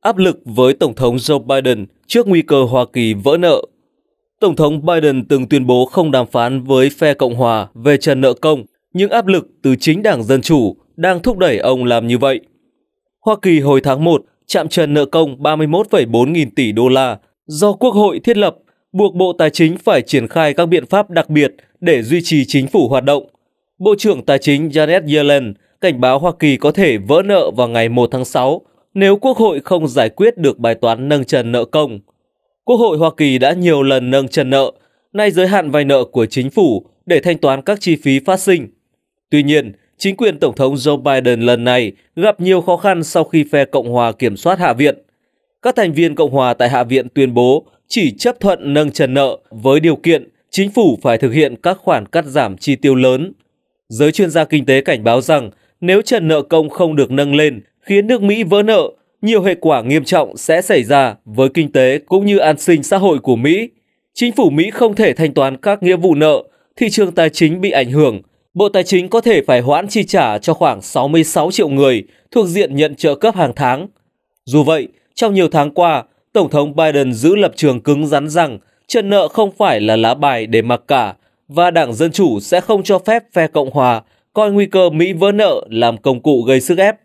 áp lực với Tổng thống Joe Biden trước nguy cơ Hoa Kỳ vỡ nợ. Tổng thống Biden từng tuyên bố không đàm phán với phe Cộng hòa về trần nợ công, nhưng áp lực từ chính Đảng Dân Chủ đang thúc đẩy ông làm như vậy. Hoa Kỳ hồi tháng 1 chạm trần nợ công 31,4 nghìn tỷ đô la do Quốc hội thiết lập, buộc Bộ Tài chính phải triển khai các biện pháp đặc biệt để duy trì chính phủ hoạt động. Bộ trưởng Tài chính Janet Yellen cảnh báo Hoa Kỳ có thể vỡ nợ vào ngày 1 tháng 6 nếu Quốc hội không giải quyết được bài toán nâng trần nợ công. Quốc hội Hoa Kỳ đã nhiều lần nâng trần nợ, nay giới hạn vay nợ của chính phủ để thanh toán các chi phí phát sinh. Tuy nhiên, chính quyền Tổng thống Joe Biden lần này gặp nhiều khó khăn sau khi phe Cộng hòa kiểm soát Hạ viện. Các thành viên Cộng hòa tại Hạ viện tuyên bố chỉ chấp thuận nâng trần nợ với điều kiện chính phủ phải thực hiện các khoản cắt giảm chi tiêu lớn. Giới chuyên gia kinh tế cảnh báo rằng nếu trần nợ công không được nâng lên khiến nước Mỹ vỡ nợ, nhiều hệ quả nghiêm trọng sẽ xảy ra với kinh tế cũng như an sinh xã hội của Mỹ. Chính phủ Mỹ không thể thanh toán các nghĩa vụ nợ, thị trường tài chính bị ảnh hưởng. Bộ Tài chính có thể phải hoãn chi trả cho khoảng 66 triệu người thuộc diện nhận trợ cấp hàng tháng. Dù vậy, trong nhiều tháng qua, Tổng thống Biden giữ lập trường cứng rắn rằng trần nợ không phải là lá bài để mặc cả và Đảng Dân Chủ sẽ không cho phép phe Cộng Hòa coi nguy cơ Mỹ vỡ nợ làm công cụ gây sức ép.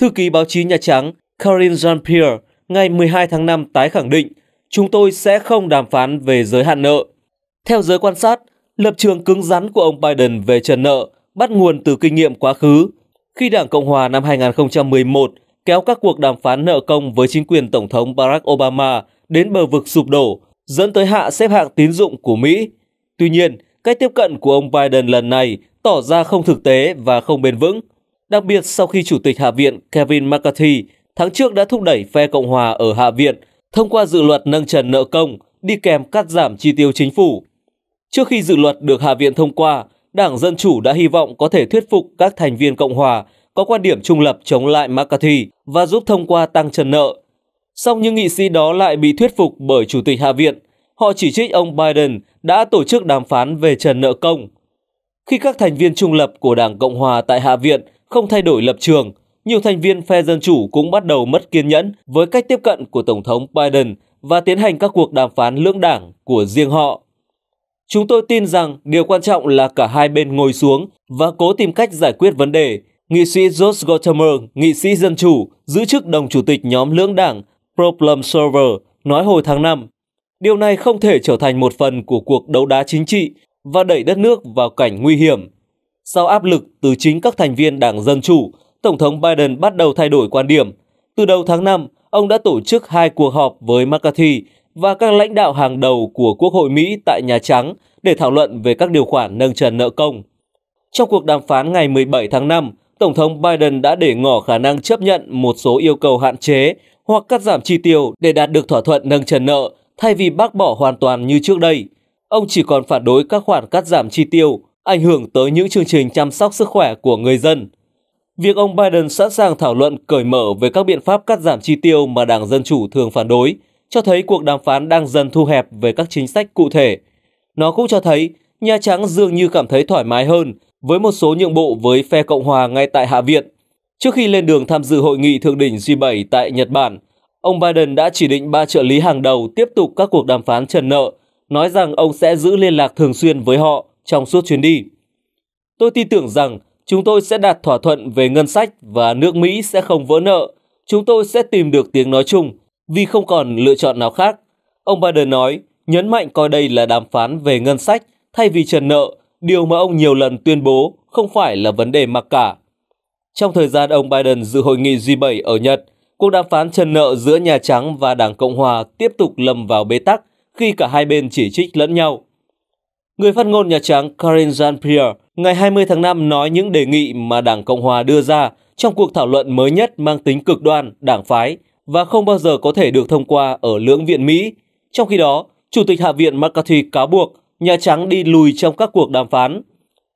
Thư ký báo chí Nhà Trắng Karine Jean-Pierre ngày 12 tháng 5 tái khẳng định chúng tôi sẽ không đàm phán về giới hạn nợ. Theo giới quan sát, lập trường cứng rắn của ông Biden về trần nợ bắt nguồn từ kinh nghiệm quá khứ, khi Đảng Cộng Hòa năm 2011 kéo các cuộc đàm phán nợ công với chính quyền Tổng thống Barack Obama đến bờ vực sụp đổ, dẫn tới hạ xếp hạng tín dụng của Mỹ. Tuy nhiên, cách tiếp cận của ông Biden lần này tỏ ra không thực tế và không bền vững, đặc biệt sau khi Chủ tịch Hạ viện Kevin McCarthy tháng trước đã thúc đẩy phe Cộng hòa ở Hạ viện thông qua dự luật nâng trần nợ công đi kèm cắt giảm chi tiêu chính phủ. Trước khi dự luật được Hạ viện thông qua, Đảng Dân Chủ đã hy vọng có thể thuyết phục các thành viên Cộng hòa có quan điểm trung lập chống lại McCarthy và giúp thông qua tăng trần nợ. Song những nghị sĩ đó lại bị thuyết phục bởi Chủ tịch Hạ viện. Họ chỉ trích ông Biden đã tổ chức đàm phán về trần nợ công. Khi các thành viên trung lập của Đảng Cộng hòa tại Hạ viện không thay đổi lập trường, nhiều thành viên phe Dân Chủ cũng bắt đầu mất kiên nhẫn với cách tiếp cận của Tổng thống Biden và tiến hành các cuộc đàm phán lưỡng đảng của riêng họ. Chúng tôi tin rằng điều quan trọng là cả hai bên ngồi xuống và cố tìm cách giải quyết vấn đề. Nghị sĩ George Gottemer, nghị sĩ Dân Chủ, giữ chức đồng chủ tịch nhóm lưỡng đảng Problem Solver, nói hồi tháng 5. Điều này không thể trở thành một phần của cuộc đấu đá chính trị và đẩy đất nước vào cảnh nguy hiểm. Sau áp lực từ chính các thành viên Đảng Dân Chủ, Tổng thống Biden bắt đầu thay đổi quan điểm. Từ đầu tháng 5, ông đã tổ chức hai cuộc họp với McCarthy và các lãnh đạo hàng đầu của Quốc hội Mỹ tại Nhà Trắng để thảo luận về các điều khoản nâng trần nợ công. Trong cuộc đàm phán ngày 17 tháng 5, Tổng thống Biden đã để ngỏ khả năng chấp nhận một số yêu cầu hạn chế hoặc cắt giảm chi tiêu để đạt được thỏa thuận nâng trần nợ thay vì bác bỏ hoàn toàn như trước đây. Ông chỉ còn phản đối các khoản cắt giảm chi tiêu, ảnh hưởng tới những chương trình chăm sóc sức khỏe của người dân. Việc ông Biden sẵn sàng thảo luận cởi mở về các biện pháp cắt giảm chi tiêu mà Đảng Dân Chủ thường phản đối, cho thấy cuộc đàm phán đang dần thu hẹp về các chính sách cụ thể. Nó cũng cho thấy Nhà Trắng dường như cảm thấy thoải mái hơn với một số nhượng bộ với phe Cộng hòa ngay tại Hạ viện. Trước khi lên đường tham dự hội nghị thượng đỉnh G7 tại Nhật Bản, ông Biden đã chỉ định ba trợ lý hàng đầu tiếp tục các cuộc đàm phán trần nợ, nói rằng ông sẽ giữ liên lạc thường xuyên với họ trong suốt chuyến đi. Tôi tin tưởng rằng Chúng tôi sẽ đạt thỏa thuận về ngân sách và nước Mỹ sẽ không vỡ nợ. Chúng tôi sẽ tìm được tiếng nói chung vì không còn lựa chọn nào khác. Ông Biden nói, nhấn mạnh coi đây là đàm phán về ngân sách thay vì trần nợ, điều mà ông nhiều lần tuyên bố không phải là vấn đề mặc cả. Trong thời gian ông Biden dự hội nghị G7 ở Nhật, cuộc đàm phán trần nợ giữa Nhà Trắng và Đảng Cộng Hòa tiếp tục lầm vào bế tắc khi cả hai bên chỉ trích lẫn nhau. Người phát ngôn Nhà Trắng Karine Jean-Pierre ngày 20 tháng 5 nói những đề nghị mà Đảng Cộng Hòa đưa ra trong cuộc thảo luận mới nhất mang tính cực đoan, đảng phái và không bao giờ có thể được thông qua ở lưỡng viện Mỹ. Trong khi đó, Chủ tịch Hạ viện McCarthy cáo buộc Nhà Trắng đi lùi trong các cuộc đàm phán.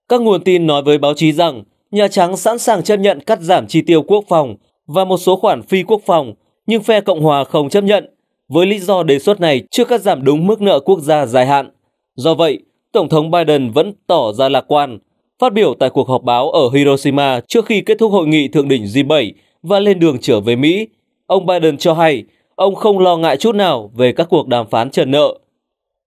Các nguồn tin nói với báo chí rằng Nhà Trắng sẵn sàng chấp nhận cắt giảm chi tiêu quốc phòng và một số khoản phi quốc phòng, nhưng phe Cộng hòa không chấp nhận, với lý do đề xuất này chưa cắt giảm đúng mức nợ quốc gia dài hạn. Do vậy, Tổng thống Biden vẫn tỏ ra lạc quan. Phát biểu tại cuộc họp báo ở Hiroshima trước khi kết thúc hội nghị thượng đỉnh G7 và lên đường trở về Mỹ, ông Biden cho hay ông không lo ngại chút nào về các cuộc đàm phán trần nợ.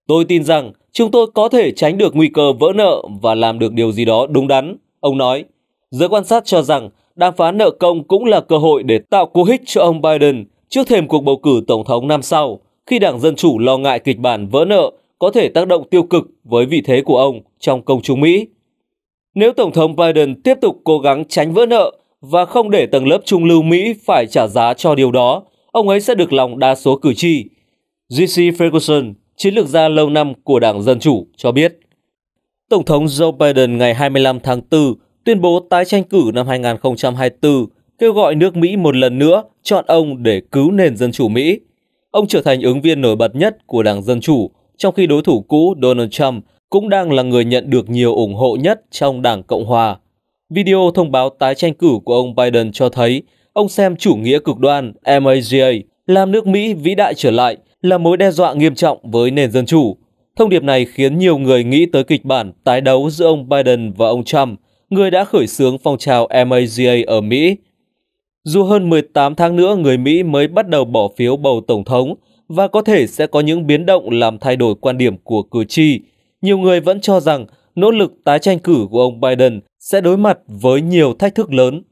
Tôi tin rằng chúng tôi có thể tránh được nguy cơ vỡ nợ và làm được điều gì đó đúng đắn, ông nói. Giới quan sát cho rằng đàm phán nợ công cũng là cơ hội để tạo cú hích cho ông Biden trước thềm cuộc bầu cử tổng thống năm sau, khi Đảng Dân Chủ lo ngại kịch bản vỡ nợ có thể tác động tiêu cực với vị thế của ông trong công chúng Mỹ. Nếu Tổng thống Biden tiếp tục cố gắng tránh vỡ nợ và không để tầng lớp trung lưu Mỹ phải trả giá cho điều đó, ông ấy sẽ được lòng đa số cử tri. G.C. Ferguson, chiến lược gia lâu năm của Đảng Dân Chủ, cho biết. Tổng thống Joe Biden ngày 25 tháng 4 tuyên bố tái tranh cử năm 2024, kêu gọi nước Mỹ một lần nữa chọn ông để cứu nền Dân Chủ Mỹ. Ông trở thành ứng viên nổi bật nhất của Đảng Dân Chủ, trong khi đối thủ cũ Donald Trump cũng đang là người nhận được nhiều ủng hộ nhất trong Đảng Cộng Hòa. Video thông báo tái tranh cử của ông Biden cho thấy ông xem chủ nghĩa cực đoan MAGA làm nước Mỹ vĩ đại trở lại là mối đe dọa nghiêm trọng với nền dân chủ. Thông điệp này khiến nhiều người nghĩ tới kịch bản tái đấu giữa ông Biden và ông Trump, người đã khởi xướng phong trào MAGA ở Mỹ. Dù hơn 18 tháng nữa người Mỹ mới bắt đầu bỏ phiếu bầu tổng thống và có thể sẽ có những biến động làm thay đổi quan điểm của cử tri, nhiều người vẫn cho rằng nỗ lực tái tranh cử của ông Biden sẽ đối mặt với nhiều thách thức lớn.